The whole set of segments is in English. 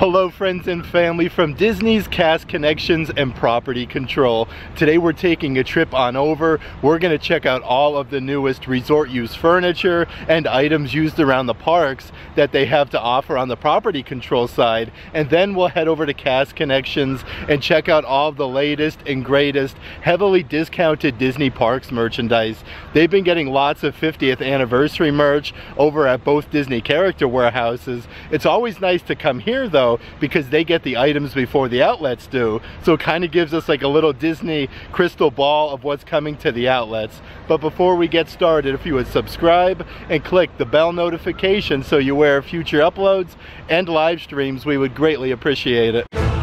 Hello friends and family from Disney's Cast Connections and Property Control. Today we're taking a trip on over. We're going to check out all of the newest resort use furniture and items used around the parks that they have to offer on the property control side. And then we'll head over to Cast Connections and check out all of the latest and greatest heavily discounted Disney Parks merchandise. They've been getting lots of 50th anniversary merch over at both Disney character warehouses. It's always nice to come here though because they get the items before the outlets do. So it kind of gives us like a little Disney crystal ball of what's coming to the outlets. But before we get started, if you would subscribe and click the bell notification so you're aware of future uploads and live streams, we would greatly appreciate it.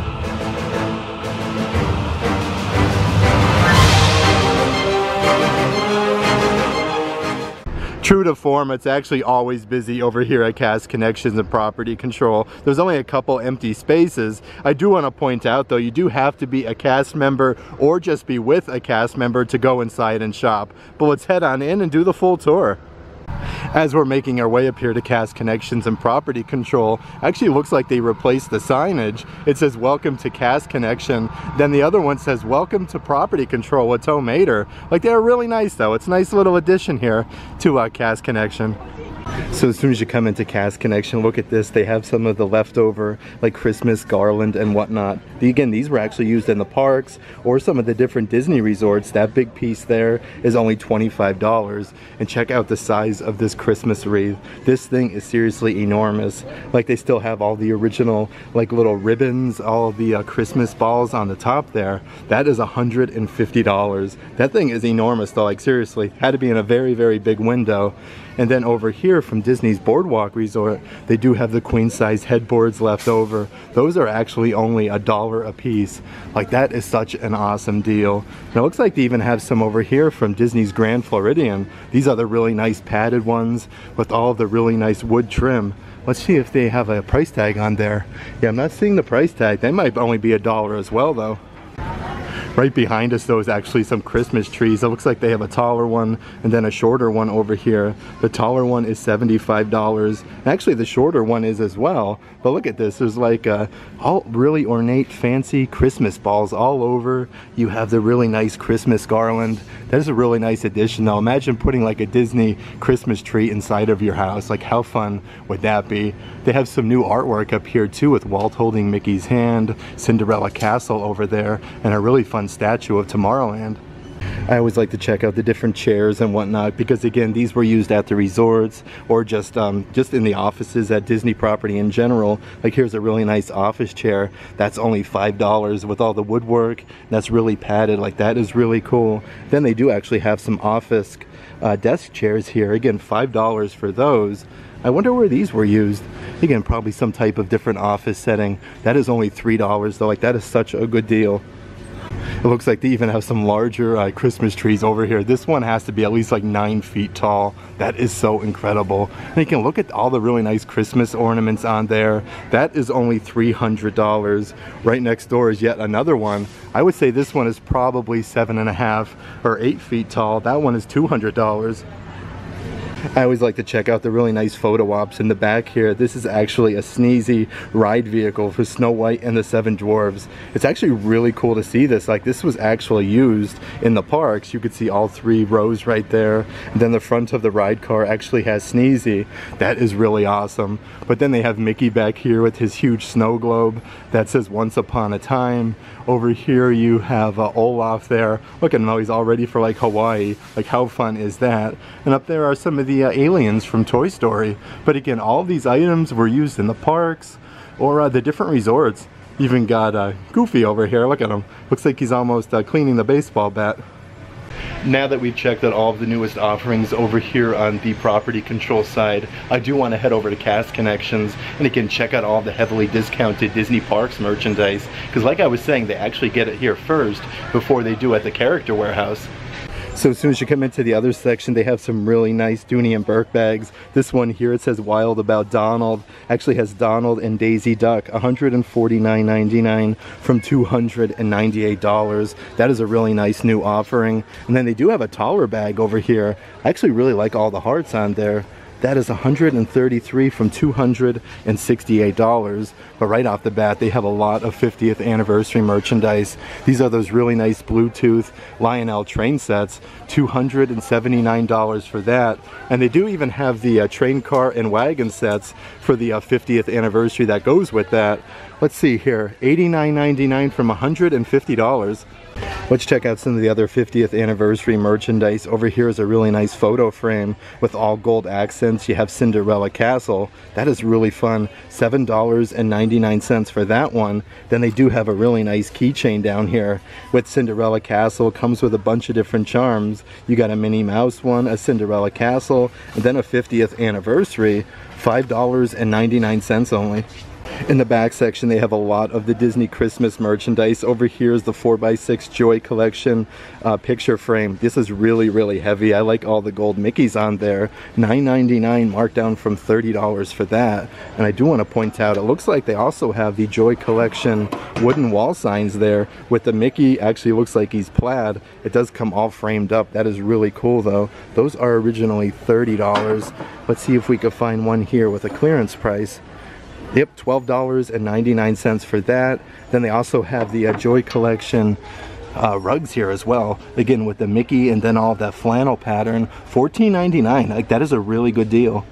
True to form, it's actually always busy over here at Cast Connections and Property Control. There's only a couple empty spaces. I do want to point out though, you do have to be a cast member or just be with a cast member to go inside and shop. But let's head on in and do the full tour as we're making our way up here to Cast Connections and Property Control, actually looks like they replaced the signage. It says welcome to Cast Connection. Then the other one says welcome to Property Control with Tow Mater. Like they're really nice though. It's a nice little addition here to uh, Cast Connection. So as soon as you come into Cast Connection, look at this. They have some of the leftover like Christmas garland and whatnot. Again, these were actually used in the parks or some of the different Disney resorts. That big piece there is only $25. And check out the size of this Christmas wreath. This thing is seriously enormous. Like they still have all the original like little ribbons, all the uh, Christmas balls on the top there. That is $150. That thing is enormous though, like seriously. Had to be in a very, very big window. And then over here from Disney's Boardwalk Resort, they do have the queen size headboards left over. Those are actually only a dollar a piece. Like that is such an awesome deal. Now it looks like they even have some over here from Disney's Grand Floridian. These are the really nice padded ones with all the really nice wood trim. Let's see if they have a price tag on there. Yeah, I'm not seeing the price tag. They might only be a dollar as well though. Right behind us though is actually some Christmas trees. It looks like they have a taller one and then a shorter one over here. The taller one is $75. Actually the shorter one is as well. But look at this, there's like uh, all really ornate fancy Christmas balls all over. You have the really nice Christmas garland. That is a really nice addition though. Imagine putting like a Disney Christmas tree inside of your house. Like how fun would that be? They have some new artwork up here too with Walt holding Mickey's hand, Cinderella Castle over there, and a really fun statue of Tomorrowland. I always like to check out the different chairs and whatnot because again these were used at the resorts or just um, just in the offices at Disney property in general like here's a really nice office chair that's only five dollars with all the woodwork that's really padded like that is really cool then they do actually have some office uh, desk chairs here again five dollars for those I wonder where these were used. Again, probably some type of different office setting. That is only $3 though. Like that is such a good deal. It looks like they even have some larger uh, Christmas trees over here. This one has to be at least like nine feet tall. That is so incredible. And you can look at all the really nice Christmas ornaments on there. That is only $300. Right next door is yet another one. I would say this one is probably seven and a half or eight feet tall. That one is $200. I always like to check out the really nice photo ops in the back here. This is actually a Sneezy ride vehicle for Snow White and the Seven Dwarfs. It's actually really cool to see this. Like this was actually used in the parks. You could see all three rows right there. And then the front of the ride car actually has Sneezy. That is really awesome. But then they have Mickey back here with his huge snow globe that says Once Upon a Time. Over here you have uh, Olaf there. Look at him though, he's all ready for like Hawaii. Like how fun is that? And up there are some of the uh, aliens from Toy Story. But again, all of these items were used in the parks or uh, the different resorts. Even got uh, Goofy over here, look at him. Looks like he's almost uh, cleaning the baseball bat. Now that we've checked out all of the newest offerings over here on the property control side, I do want to head over to Cast Connections and again check out all the heavily discounted Disney Parks merchandise. Because like I was saying, they actually get it here first before they do at the Character Warehouse. So as soon as you come into the other section, they have some really nice Dooney and Bourke bags. This one here, it says Wild About Donald. Actually has Donald and Daisy Duck, $149.99 from $298. That is a really nice new offering. And then they do have a taller bag over here. I actually really like all the hearts on there. That is 133 from $268. But right off the bat, they have a lot of 50th anniversary merchandise. These are those really nice Bluetooth Lionel train sets, $279 for that. And they do even have the uh, train car and wagon sets for the uh, 50th anniversary that goes with that. Let's see here, $89.99 from $150. Let's check out some of the other 50th anniversary merchandise. Over here is a really nice photo frame with all gold accents. You have Cinderella Castle. That is really fun. $7.99 for that one. Then they do have a really nice keychain down here with Cinderella Castle. Comes with a bunch of different charms. You got a Minnie Mouse one, a Cinderella Castle, and then a 50th anniversary. $5.99 only. In the back section, they have a lot of the Disney Christmas merchandise. Over here is the 4x6 Joy Collection uh, picture frame. This is really, really heavy. I like all the gold Mickeys on there. $9.99 marked down from $30 for that. And I do want to point out, it looks like they also have the Joy Collection wooden wall signs there with the Mickey actually looks like he's plaid. It does come all framed up. That is really cool though. Those are originally $30. Let's see if we could find one here with a clearance price. Yep, $12.99 for that. Then they also have the uh, Joy Collection uh, rugs here as well. Again, with the Mickey and then all that flannel pattern. $14.99, like that is a really good deal.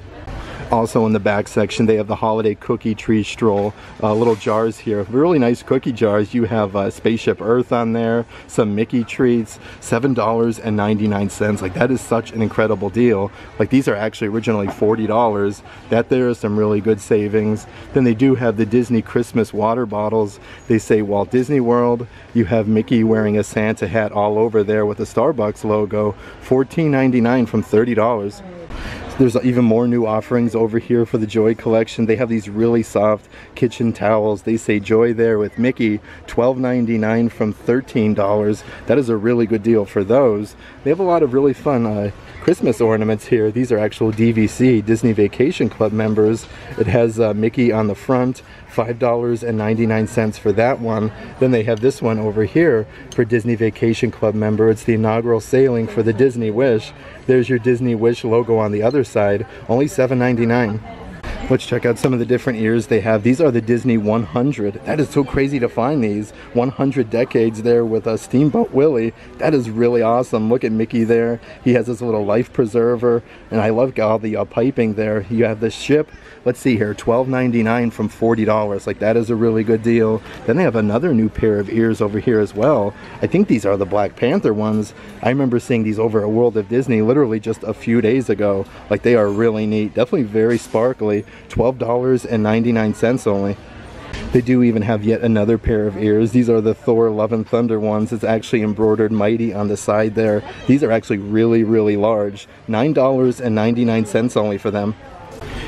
Also in the back section, they have the holiday cookie tree stroll, uh, little jars here. Really nice cookie jars. You have uh, Spaceship Earth on there, some Mickey treats, $7.99. Like that is such an incredible deal. Like these are actually originally $40. That there is some really good savings. Then they do have the Disney Christmas water bottles. They say Walt Disney World. You have Mickey wearing a Santa hat all over there with the Starbucks logo. $14.99 from $30. There's even more new offerings over here for the Joy collection. They have these really soft kitchen towels. They say Joy there with Mickey, $12.99 from $13. That is a really good deal for those. They have a lot of really fun uh, Christmas ornaments here. These are actual DVC, Disney Vacation Club members. It has uh, Mickey on the front, $5.99 for that one. Then they have this one over here for Disney Vacation Club member. It's the inaugural sailing for the Disney Wish. There's your Disney Wish logo on the other side, only $7.99. Let's check out some of the different ears they have. These are the Disney 100. That is so crazy to find these. 100 decades there with a Steamboat Willie. That is really awesome. Look at Mickey there. He has this little life preserver. And I love all the uh, piping there. You have the ship. Let's see here. $12.99 from $40. Like that is a really good deal. Then they have another new pair of ears over here as well. I think these are the Black Panther ones. I remember seeing these over at World of Disney literally just a few days ago. Like they are really neat. Definitely very sparkly. $12.99 only. They do even have yet another pair of ears. These are the Thor Love and Thunder ones. It's actually embroidered mighty on the side there. These are actually really, really large. $9.99 only for them.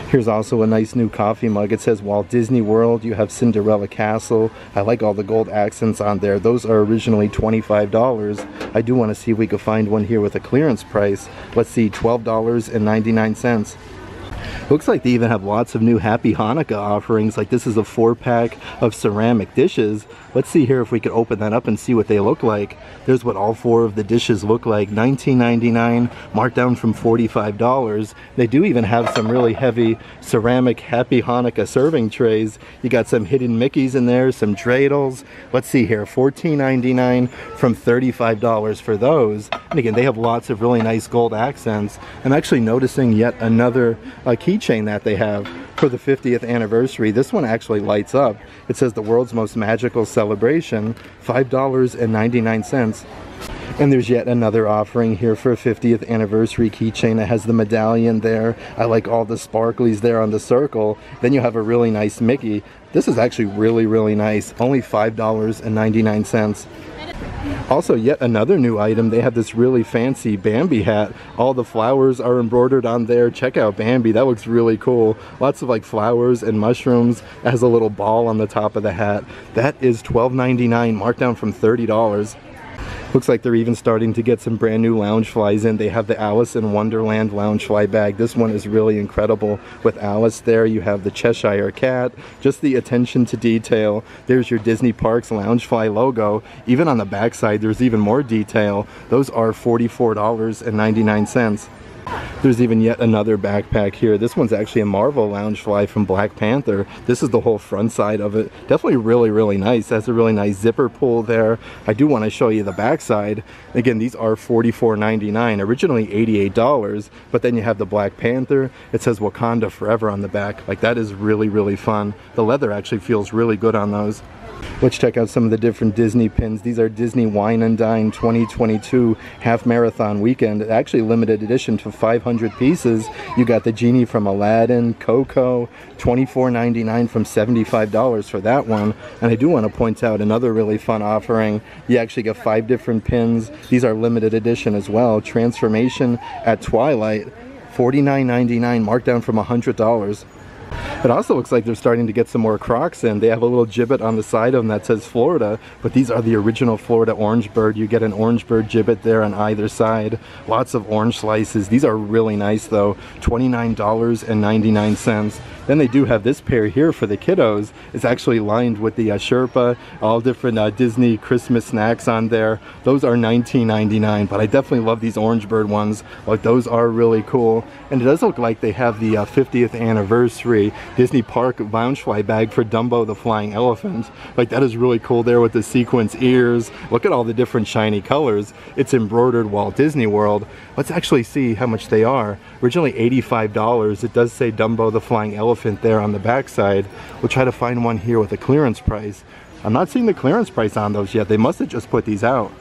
Here's also a nice new coffee mug. It says Walt Disney World. You have Cinderella Castle. I like all the gold accents on there. Those are originally $25. I do want to see if we could find one here with a clearance price. Let's see, $12.99. Looks like they even have lots of new Happy Hanukkah offerings. Like this is a four pack of ceramic dishes. Let's see here if we could open that up and see what they look like. There's what all four of the dishes look like. $19.99, marked down from $45. They do even have some really heavy ceramic Happy Hanukkah serving trays. You got some hidden Mickeys in there, some dreidels. Let's see here, $14.99 from $35 for those. And again, they have lots of really nice gold accents. I'm actually noticing yet another uh, keychain that they have for the 50th anniversary. This one actually lights up. It says the world's most magical celebration, $5.99. And there's yet another offering here for a 50th anniversary keychain. It has the medallion there. I like all the sparklies there on the circle. Then you have a really nice Mickey. This is actually really, really nice. Only $5.99. Also, yet another new item. They have this really fancy Bambi hat. All the flowers are embroidered on there. Check out Bambi. That looks really cool. Lots of like flowers and mushrooms. It has a little ball on the top of the hat. That is $12.99, marked down from $30. Looks like they're even starting to get some brand new Loungeflies in. They have the Alice in Wonderland Loungefly bag. This one is really incredible. With Alice there, you have the Cheshire Cat. Just the attention to detail. There's your Disney Parks Loungefly logo. Even on the backside, there's even more detail. Those are $44.99. There's even yet another backpack here. This one's actually a Marvel Loungefly from Black Panther. This is the whole front side of it. Definitely really, really nice. Has a really nice zipper pull there. I do want to show you the back side. Again, these are $44.99, originally $88, but then you have the Black Panther. It says Wakanda Forever on the back. Like that is really, really fun. The leather actually feels really good on those. Let's check out some of the different Disney pins. These are Disney Wine and Dine 2022 Half Marathon Weekend. Actually limited edition to 500 pieces. You got the Genie from Aladdin, Coco, $24.99 from $75 for that one. And I do want to point out another really fun offering. You actually get five different pins. These are limited edition as well. Transformation at Twilight, $49.99, marked down from $100. It also looks like they're starting to get some more Crocs in. They have a little Jibbit on the side of them that says Florida, but these are the original Florida Orange Bird. You get an Orange Bird Jibbit there on either side. Lots of orange slices. These are really nice though. $29.99. Then they do have this pair here for the kiddos. It's actually lined with the uh, Sherpa, all different uh, Disney Christmas snacks on there. Those are $19.99, but I definitely love these Orange Bird ones. Like those are really cool. And it does look like they have the uh, 50th anniversary Disney Park Loungefly bag for Dumbo the Flying Elephant. Like that is really cool there with the sequence ears. Look at all the different shiny colors. It's embroidered Walt Disney World. Let's actually see how much they are. Originally $85. It does say Dumbo the Flying Elephant there on the back side. We'll try to find one here with a clearance price. I'm not seeing the clearance price on those yet. They must have just put these out.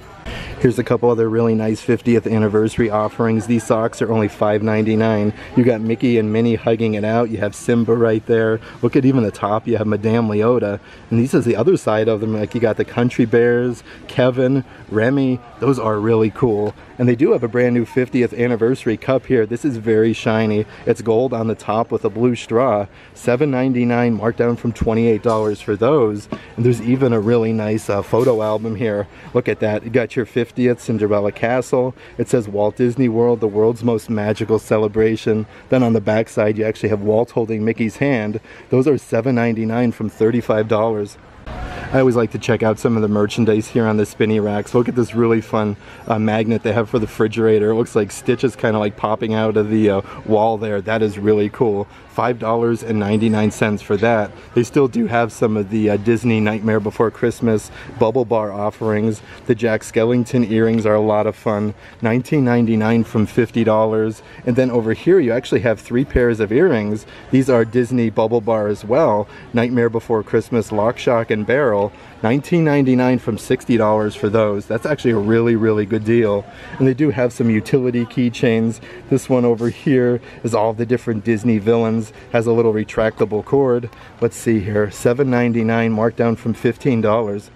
Here's a couple other really nice 50th anniversary offerings. These socks are only $5.99. You got Mickey and Minnie hugging it out. You have Simba right there. Look at even the top. You have Madame Leota. And these is the other side of them. Like you got the Country Bears, Kevin, Remy. Those are really cool. And they do have a brand new 50th anniversary cup here. This is very shiny. It's gold on the top with a blue straw. $7.99 marked down from $28 for those. And there's even a really nice uh, photo album here. Look at that. You got your 50th Cinderella Castle. It says Walt Disney World, the world's most magical celebration. Then on the back side, you actually have Walt holding Mickey's hand. Those are $7.99 from $35. I always like to check out some of the merchandise here on the spinny racks. Look at this really fun uh, magnet they have for the refrigerator. It looks like Stitch is kind of like popping out of the uh, wall there. That is really cool. $5.99 for that. They still do have some of the uh, Disney Nightmare Before Christmas bubble bar offerings. The Jack Skellington earrings are a lot of fun. $19.99 from $50. And then over here you actually have three pairs of earrings. These are Disney bubble bar as well. Nightmare Before Christmas Lock, Shock, and Barrel. $19.99 from $60 for those. That's actually a really, really good deal. And they do have some utility keychains. This one over here is all the different Disney villains has a little retractable cord. Let's see here, $7.99 marked down from $15.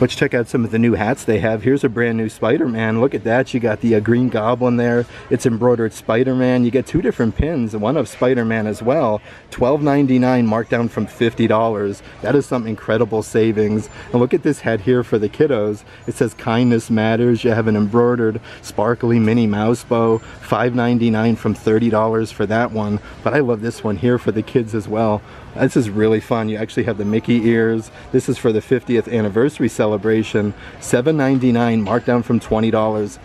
Let's check out some of the new hats they have. Here's a brand new Spider-Man. Look at that. You got the uh, Green Goblin there. It's embroidered Spider-Man. You get two different pins, one of Spider-Man as well. $12.99 marked down from $50. That is some incredible savings. And look at this hat here for the kiddos. It says kindness matters. You have an embroidered sparkly Minnie Mouse bow. $5.99 from $30 for that one. But I love this one here for the kids as well. This is really fun. You actually have the Mickey ears. This is for the 50th anniversary celebration. $7.99 marked down from $20.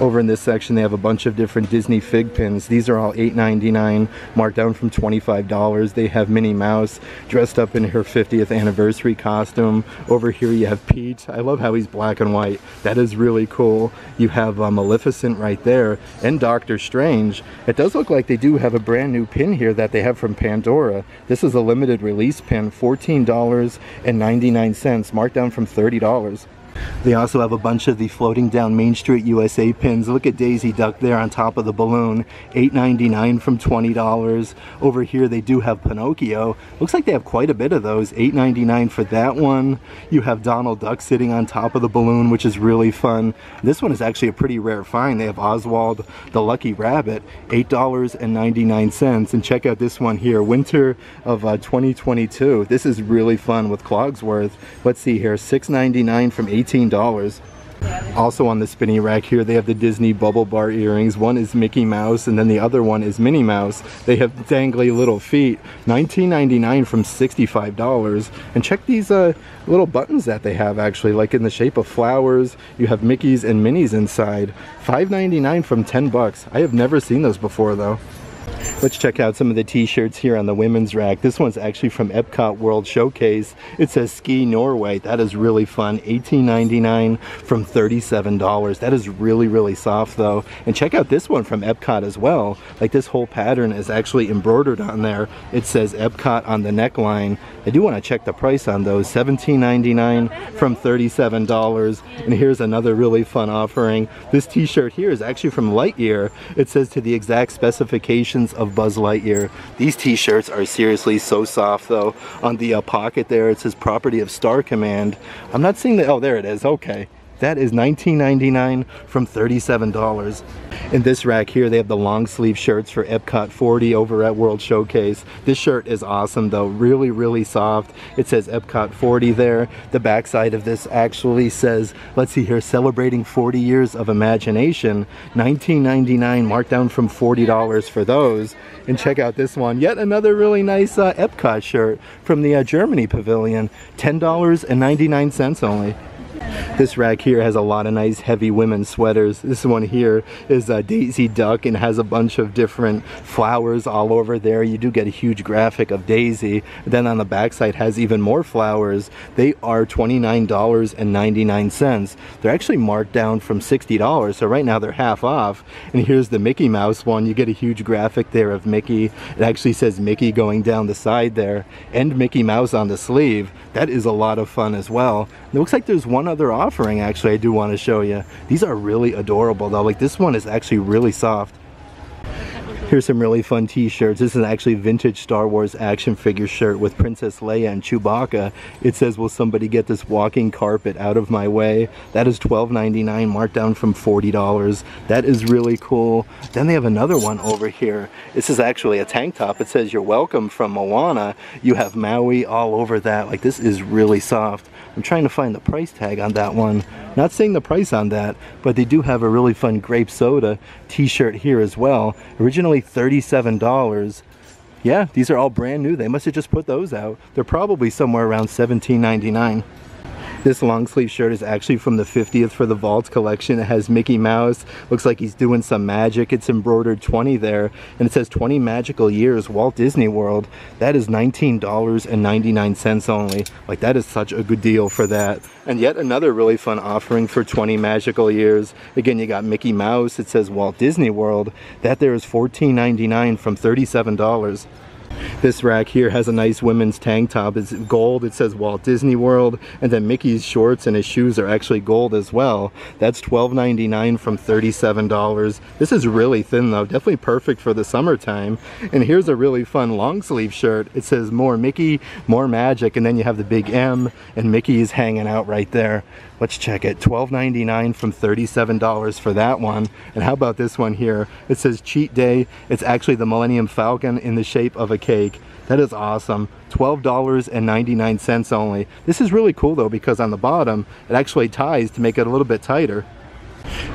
Over in this section, they have a bunch of different Disney fig pins. These are all $8.99, marked down from $25. They have Minnie Mouse dressed up in her 50th anniversary costume. Over here, you have Pete. I love how he's black and white. That is really cool. You have uh, Maleficent right there and Doctor Strange. It does look like they do have a brand new pin here that they have from Pandora. This is a limited release pin, $14.99, marked down from $30. They also have a bunch of the floating down Main Street USA pins. Look at Daisy Duck there on top of the balloon. $8.99 from $20. Over here they do have Pinocchio. Looks like they have quite a bit of those. $8.99 for that one. You have Donald Duck sitting on top of the balloon, which is really fun. This one is actually a pretty rare find. They have Oswald the Lucky Rabbit. $8.99. And check out this one here. Winter of uh, 2022. This is really fun with Cogsworth. Let's see here. $6.99 from $18. $18. Also on the spinning rack here, they have the Disney Bubble Bar earrings. One is Mickey Mouse and then the other one is Minnie Mouse. They have dangly little feet. $19.99 from $65. And check these uh, little buttons that they have actually, like in the shape of flowers. You have Mickeys and Minnies inside. $5.99 from 10 bucks. I have never seen those before though. Let's check out some of the t-shirts here on the women's rack. This one's actually from Epcot World Showcase. It says Ski Norway. That is really fun. $18.99 from $37. That is really, really soft though. And check out this one from Epcot as well. Like this whole pattern is actually embroidered on there. It says Epcot on the neckline. I do want to check the price on those. $17.99 from $37. And here's another really fun offering. This t-shirt here is actually from Lightyear. It says to the exact specifications of Buzz Lightyear. These t-shirts are seriously so soft though. On the uh, pocket there it says property of Star Command. I'm not seeing the, oh there it is, okay. That is $19.99 from $37. In this rack here, they have the long sleeve shirts for Epcot 40 over at World Showcase. This shirt is awesome though, really, really soft. It says Epcot 40 there. The backside of this actually says, let's see here, celebrating 40 years of imagination. $19.99 marked down from $40 for those. And check out this one, yet another really nice uh, Epcot shirt from the uh, Germany Pavilion. $10.99 only. This rack here has a lot of nice heavy women's sweaters. This one here is a Daisy Duck and has a bunch of different flowers all over there. You do get a huge graphic of Daisy. Then on the backside has even more flowers. They are $29.99. They're actually marked down from $60, so right now they're half off. And here's the Mickey Mouse one. You get a huge graphic there of Mickey. It actually says Mickey going down the side there and Mickey Mouse on the sleeve. That is a lot of fun as well. It looks like there's one other offering actually I do want to show you. These are really adorable though. Like this one is actually really soft. Here's some really fun t-shirts. This is actually vintage Star Wars action figure shirt with Princess Leia and Chewbacca. It says, will somebody get this walking carpet out of my way? That is $12.99, marked down from $40. That is really cool. Then they have another one over here. This is actually a tank top. It says, you're welcome from Moana. You have Maui all over that. Like this is really soft. I'm trying to find the price tag on that one. Not saying the price on that, but they do have a really fun grape soda t-shirt here as well. Originally $37. Yeah, these are all brand new. They must have just put those out. They're probably somewhere around $17.99. This long sleeve shirt is actually from the 50th for the Vault collection. It has Mickey Mouse. Looks like he's doing some magic. It's embroidered 20 there. And it says 20 magical years Walt Disney World. That is $19.99 only. Like that is such a good deal for that. And yet another really fun offering for 20 magical years. Again, you got Mickey Mouse. It says Walt Disney World. That there is $14.99 from $37. This rack here has a nice women's tank top. It's gold. It says Walt Disney World. And then Mickey's shorts and his shoes are actually gold as well. That's $12.99 from $37. This is really thin though. Definitely perfect for the summertime. And here's a really fun long sleeve shirt. It says more Mickey, more magic. And then you have the big M and Mickey is hanging out right there. Let's check it. $12.99 from $37 for that one. And how about this one here? It says cheat day. It's actually the Millennium Falcon in the shape of a cake. That is awesome. $12.99 only. This is really cool though because on the bottom it actually ties to make it a little bit tighter.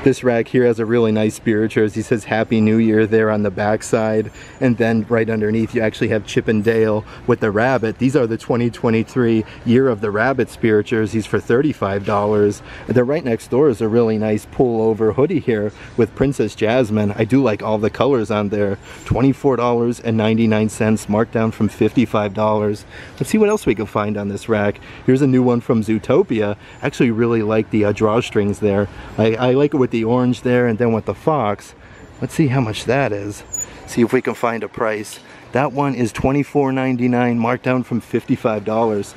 This rack here has a really nice spirit jersey. It says Happy New Year there on the back side. And then right underneath you actually have Chip and Dale with the rabbit. These are the 2023 Year of the Rabbit spirit jerseys for $35. And then right next door is a really nice pull-over hoodie here with Princess Jasmine. I do like all the colors on there. $24.99 marked down from $55. Let's see what else we can find on this rack. Here's a new one from Zootopia. Actually really like the uh, drawstrings there. I, I like it with the orange there and then with the fox. Let's see how much that is. See if we can find a price. That one is $24.99 marked down from $55.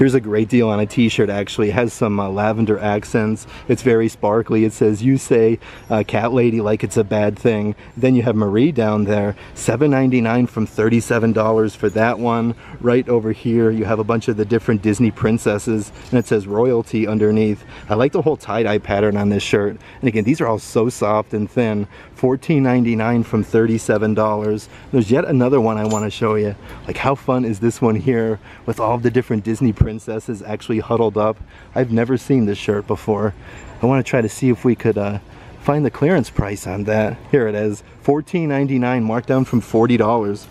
Here's a great deal on a t-shirt actually. It has some uh, lavender accents. It's very sparkly. It says, you say uh, cat lady like it's a bad thing. Then you have Marie down there. $7.99 from $37 for that one. Right over here you have a bunch of the different Disney princesses and it says royalty underneath. I like the whole tie-dye pattern on this shirt. And again, these are all so soft and thin. $14.99 from $37. There's yet another one I want to show you. Like how fun is this one here with all the different Disney princesses actually huddled up. I've never seen this shirt before. I want to try to see if we could uh, find the clearance price on that. Here it is, $14.99, marked down from $40.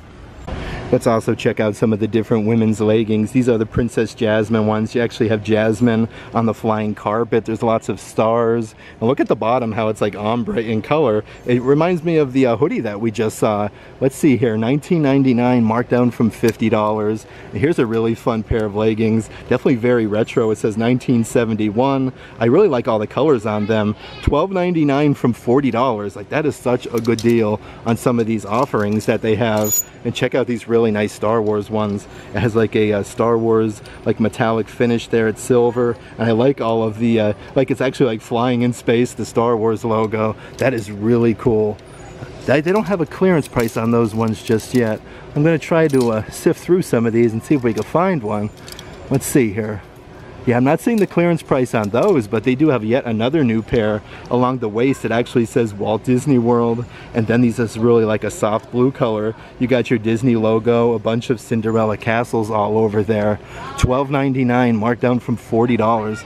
Let's also check out some of the different women's leggings. These are the Princess Jasmine ones. You actually have Jasmine on the flying carpet. There's lots of stars. And look at the bottom, how it's like ombre in color. It reminds me of the uh, hoodie that we just saw. Let's see here, $19.99, marked down from $50. And here's a really fun pair of leggings. Definitely very retro. It says 1971. I really like all the colors on them. $12.99 from $40. Like that is such a good deal on some of these offerings that they have. And check out these really really nice Star Wars ones. It has like a, uh, Star Wars like metallic finish there. It's silver. And I like all of the, uh, like it's actually like flying in space, the Star Wars logo. That is really cool. They, they don't have a clearance price on those ones just yet. I'm going to try to uh, sift through some of these and see if we can find one. Let's see here. Yeah, I'm not seeing the clearance price on those, but they do have yet another new pair along the waist. It actually says Walt Disney World, and then these is really like a soft blue color. You got your Disney logo, a bunch of Cinderella castles all over there. $12.99, marked down from $40.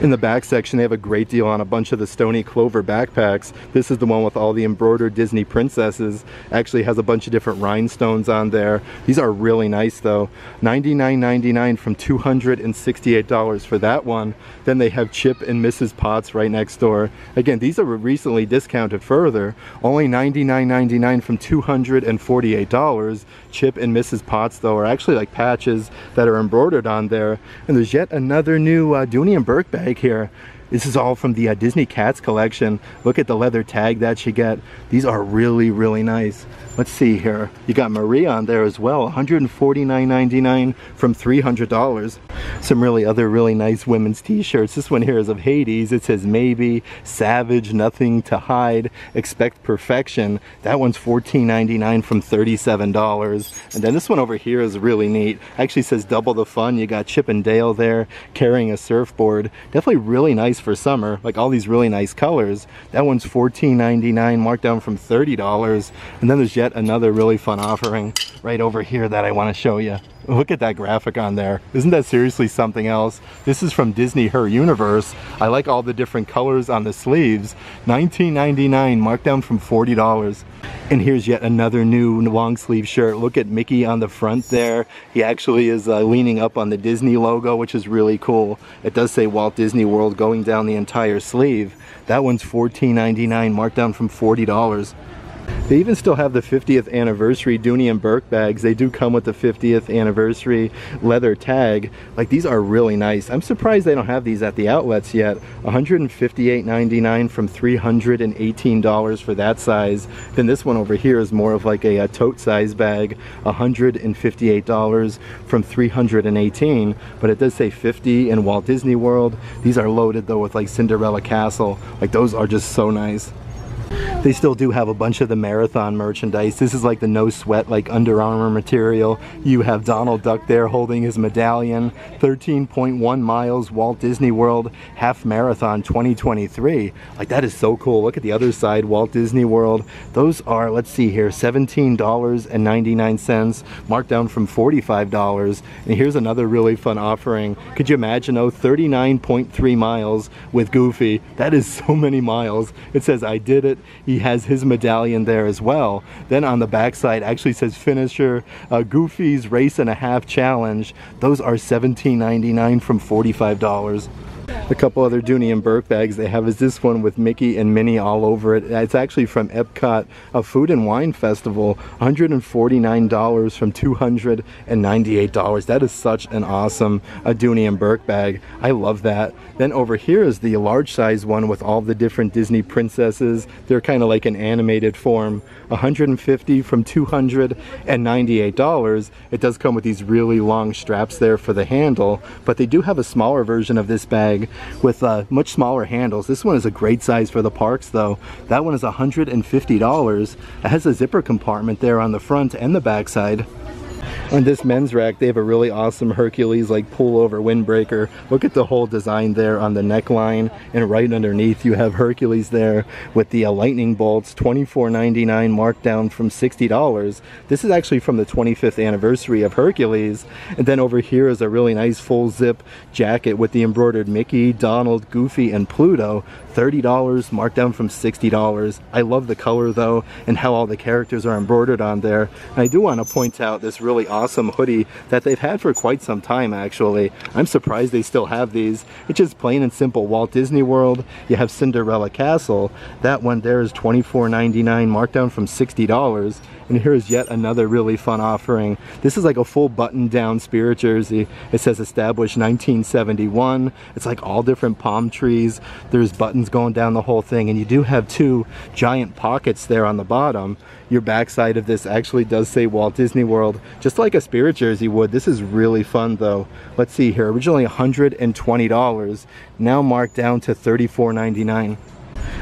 In the back section, they have a great deal on a bunch of the Stoney Clover backpacks. This is the one with all the embroidered Disney princesses. Actually has a bunch of different rhinestones on there. These are really nice though. $99.99 from $268 for that one. Then they have Chip and Mrs. Potts right next door. Again, these are recently discounted further. Only $99.99 from $248. Chip and Mrs. Potts though are actually like patches that are embroidered on there. And there's yet another new uh, Dooney and Bourke bag here. This is all from the uh, Disney Cats collection. Look at the leather tag that you get. These are really, really nice. Let's see here. You got Marie on there as well. $149.99 from $300. Some really other really nice women's t-shirts. This one here is of Hades. It says maybe, savage, nothing to hide, expect perfection. That one's $14.99 from $37. And then this one over here is really neat. Actually says double the fun. You got Chip and Dale there carrying a surfboard. Definitely really nice for summer. Like all these really nice colors. That one's $14.99 marked down from $30. And then there's yet another really fun offering right over here that I want to show you. Look at that graphic on there. Isn't that seriously something else? This is from Disney Her Universe. I like all the different colors on the sleeves. $19.99, marked down from $40. And here's yet another new long sleeve shirt. Look at Mickey on the front there. He actually is uh, leaning up on the Disney logo, which is really cool. It does say Walt Disney World going down the entire sleeve. That one's $14.99, marked down from $40. They even still have the 50th anniversary Dooney and Bourke bags. They do come with the 50th anniversary leather tag. Like these are really nice. I'm surprised they don't have these at the outlets yet. $158.99 from $318 for that size. Then this one over here is more of like a, a tote size bag. $158 from 318. but it does say 50 in Walt Disney World. These are loaded though with like Cinderella Castle. Like those are just so nice. They still do have a bunch of the marathon merchandise. This is like the no sweat, like Under Armour material. You have Donald Duck there holding his medallion. 13.1 miles Walt Disney World half marathon 2023. Like that is so cool. Look at the other side, Walt Disney World. Those are, let's see here, $17.99, marked down from $45. And here's another really fun offering. Could you imagine, oh, 39.3 miles with Goofy. That is so many miles. It says, I did it he has his medallion there as well. Then on the backside actually says finisher, uh, Goofy's Race and a Half Challenge. Those are $17.99 from $45. A couple other Dooney and Bourke bags they have is this one with Mickey and Minnie all over it. It's actually from Epcot, a food and wine festival. $149 from $298. That is such an awesome a Dooney and Bourke bag. I love that. Then over here is the large size one with all the different Disney princesses. They're kind of like an animated form. 150 from $298. It does come with these really long straps there for the handle, but they do have a smaller version of this bag with uh, much smaller handles. This one is a great size for the parks though. That one is $150. It has a zipper compartment there on the front and the back side. On this men's rack, they have a really awesome Hercules like pullover windbreaker. Look at the whole design there on the neckline and right underneath you have Hercules there with the uh, lightning bolts, $24.99 marked down from $60. This is actually from the 25th anniversary of Hercules. And then over here is a really nice full zip jacket with the embroidered Mickey, Donald, Goofy, and Pluto. $30 marked down from $60. I love the color though and how all the characters are embroidered on there. And I do want to point out this really awesome hoodie that they've had for quite some time actually. I'm surprised they still have these. It's just plain and simple Walt Disney World. You have Cinderella Castle. That one there is $24.99 marked down from $60. And here's yet another really fun offering. This is like a full button down spirit jersey. It says established 1971. It's like all different palm trees. There's buttons going down the whole thing and you do have two giant pockets there on the bottom. Your backside of this actually does say Walt Disney World, just like a spirit jersey would. This is really fun though. Let's see here, originally $120, now marked down to $34.99.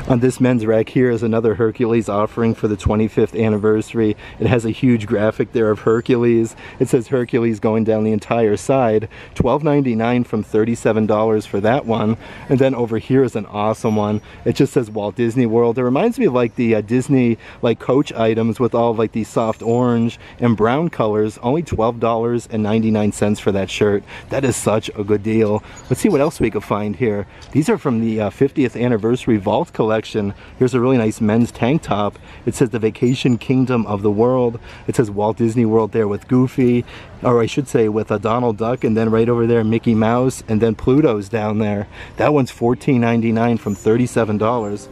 On this men's rack here is another Hercules offering for the 25th anniversary. It has a huge graphic there of Hercules. It says Hercules going down the entire side. $12.99 from $37 for that one. And then over here is an awesome one. It just says Walt Disney World. It reminds me of like the uh, Disney like coach items with all like these soft orange and brown colors. Only $12.99 for that shirt. That is such a good deal. Let's see what else we could find here. These are from the uh, 50th anniversary vault collection. Here's a really nice men's tank top. It says the Vacation Kingdom of the World. It says Walt Disney World there with Goofy, or I should say with a Donald Duck, and then right over there Mickey Mouse, and then Pluto's down there. That one's $14.99 from $37.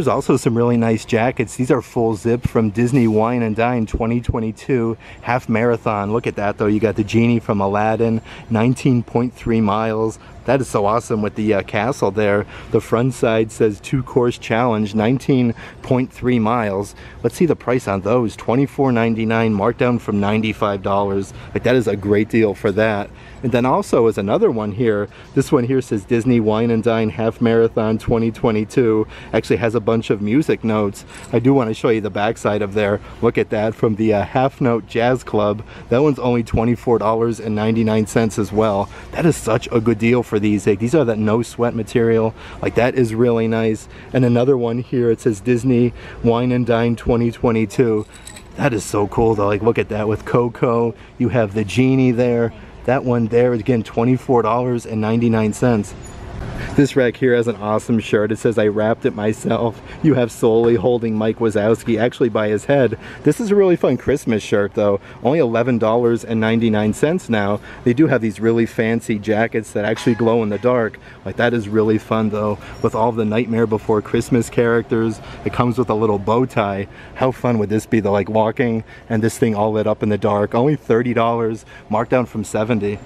Here's also some really nice jackets. These are full zip from Disney Wine and Dine 2022 half marathon. Look at that though. You got the genie from Aladdin, 19.3 miles. That is so awesome with the uh, castle there. The front side says two course challenge, 19.3 miles. Let's see the price on those, $24.99, marked down from $95. Like that is a great deal for that. And then also is another one here. This one here says Disney Wine and Dine Half Marathon 2022. Actually has a bunch of music notes. I do want to show you the backside of there. Look at that from the uh, Half Note Jazz Club. That one's only $24.99 as well. That is such a good deal for these. Like, these are that no sweat material. Like that is really nice. And another one here, it says Disney Wine and Dine 2022. That is so cool though. Like look at that with Coco. You have the genie there. That one there is again $24.99. This rack here has an awesome shirt. It says, I wrapped it myself. You have Sulley holding Mike Wazowski actually by his head. This is a really fun Christmas shirt though. Only $11.99 now. They do have these really fancy jackets that actually glow in the dark. Like that is really fun though. With all the Nightmare Before Christmas characters. It comes with a little bow tie. How fun would this be though? Like walking and this thing all lit up in the dark. Only $30, marked down from 70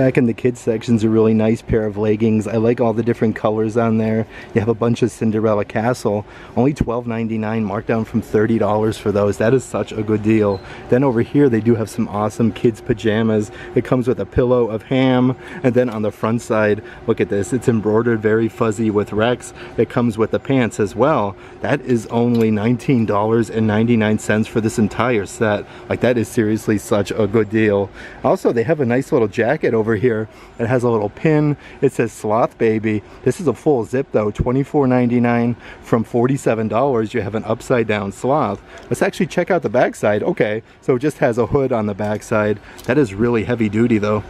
Back in the kids section's a really nice pair of leggings. I like all the different colors on there. You have a bunch of Cinderella Castle. Only $12.99, marked down from $30 for those. That is such a good deal. Then over here they do have some awesome kids pajamas. It comes with a pillow of Hamm. And then on the front side, look at this. It's embroidered very fuzzy with Rex. It comes with the pants as well. That is only $19.99 for this entire set. Like that is seriously such a good deal. Also, they have a nice little jacket over here. It has a little pin. It says Sloth Baby. This is a full zip though, $24.99 from $47. You have an upside down sloth. Let's actually check out the backside. Okay, so it just has a hood on the backside. That is really heavy duty though.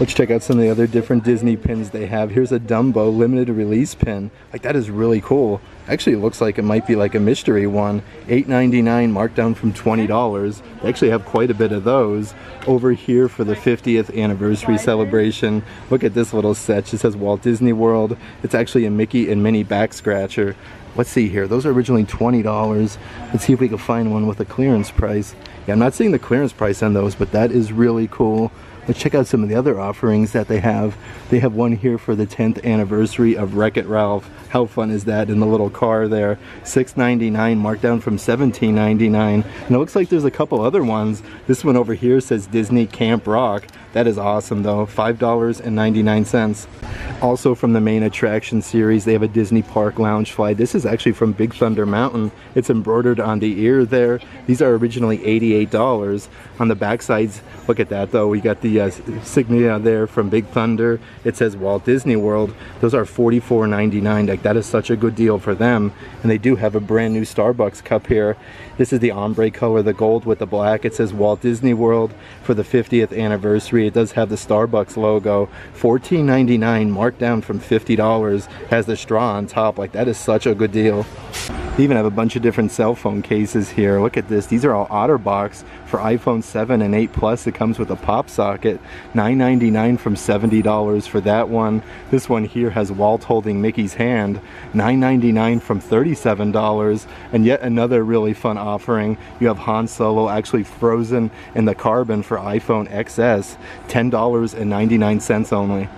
Let's check out some of the other different Disney pins they have. Here's a Dumbo limited release pin. Like that is really cool. Actually, it looks like it might be like a mystery one. $8.99 marked down from $20. They actually have quite a bit of those. Over here for the 50th anniversary celebration, look at this little set. It says Walt Disney World. It's actually a Mickey and Minnie back scratcher. Let's see here. Those are originally $20. Let's see if we can find one with a clearance price. Yeah, I'm not seeing the clearance price on those, but that is really cool. Let's check out some of the other offerings that they have. They have one here for the 10th anniversary of Wreck-It Ralph. How fun is that in the little car there? $6.99 marked down from $17.99. And it looks like there's a couple other ones. This one over here says Disney Camp Rock. That is awesome though, $5.99. Also from the main attraction series, they have a Disney Park Loungefly. This is actually from Big Thunder Mountain. It's embroidered on the ear there. These are originally $88. On the back sides, look at that though. We got the uh, insignia there from Big Thunder. It says Walt Disney World. Those are $44.99. Like that is such a good deal for them. And they do have a brand new Starbucks cup here. This is the ombre color, the gold with the black. It says Walt Disney World for the 50th anniversary. It does have the Starbucks logo. $14.99 marked down from $50. Has the straw on top. Like that is such a good deal. They even have a bunch of different cell phone cases here. Look at this. These are all OtterBox for iPhone 7 and 8 Plus. It comes with a pop socket. $9.99 from $70 for that one. This one here has Walt holding Mickey's hand. $9.99 from $37. And yet another really fun offering. You have Han Solo actually frozen in the carbon for iPhone XS. $10.99 only.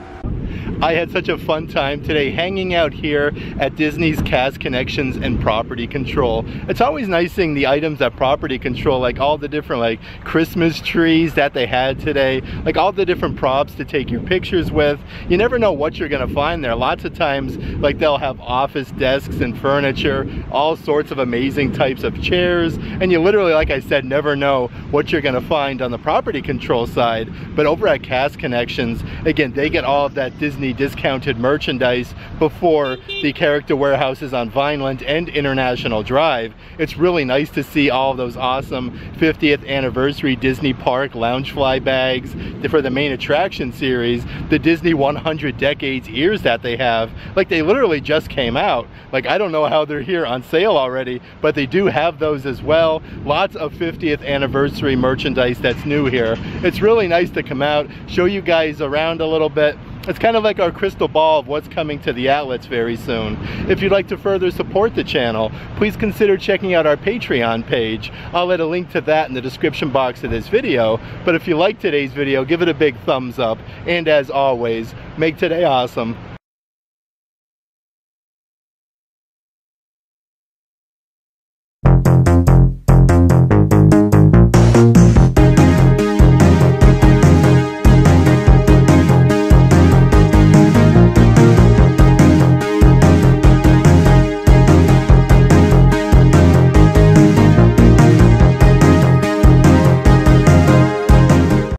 I had such a fun time today hanging out here at Disney's Cast Connections and Property Control. It's always nice seeing the items at Property Control, like all the different like Christmas trees that they had today, like all the different props to take your pictures with. You never know what you're gonna find there. Lots of times, like they'll have office desks and furniture, all sorts of amazing types of chairs, and you literally, like I said, never know what you're gonna find on the Property Control side. But over at Cast Connections, again, they get all that Disney discounted merchandise before the character warehouses on Vineland and International Drive. It's really nice to see all those awesome 50th anniversary Disney Park Loungefly bags for the main attraction series, the Disney 100 Decades ears that they have. Like they literally just came out. Like I don't know how they're here on sale already, but they do have those as well. Lots of 50th anniversary merchandise that's new here. It's really nice to come out, show you guys around a little bit, it's kind of like our crystal ball of what's coming to the outlets very soon. If you'd like to further support the channel, please consider checking out our Patreon page. I'll let a link to that in the description box of this video. But if you like today's video, give it a big thumbs up. And as always, make today awesome.